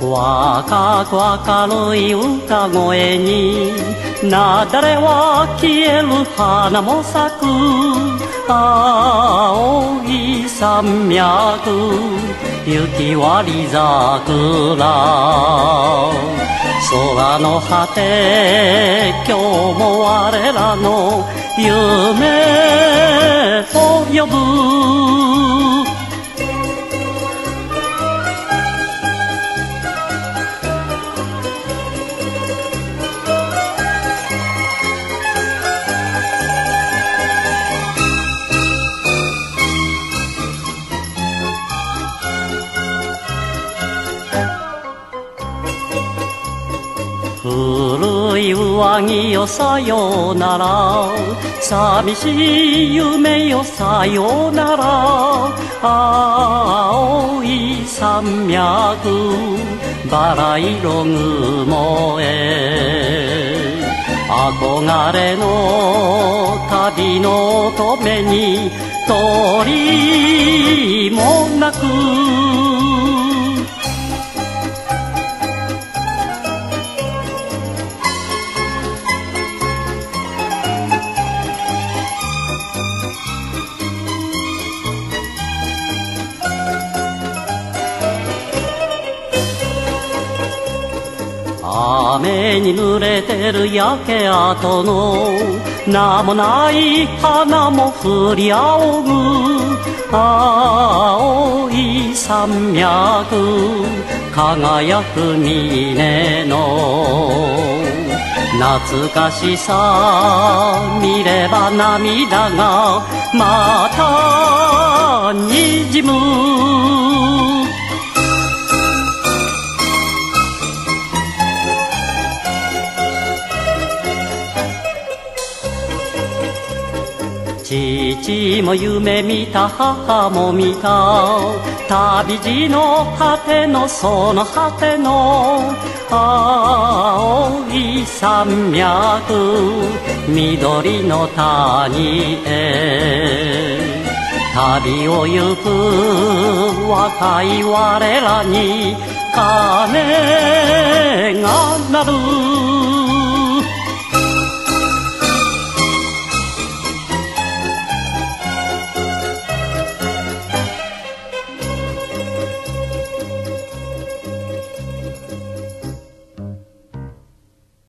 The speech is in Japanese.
若く明るい歌声に。なだれは消える花も咲く青い山脈。雪割り桜。空の果て今日も我らの夢と呼ぶ。古い上着よさよなら。寂しい夢よさよなら。青い山脈。バラ色雲へ。憧れの旅の乙女に鳥もなく。雨に濡れてる焼け跡の名もない花も降り仰ぐ青い山脈輝く峰の懐かしさ見れば涙がまた滲む。父も夢見た母も見た。旅路の果てのその果ての青い山脈緑の谷へ。旅を行く若い我らに鐘が鳴る。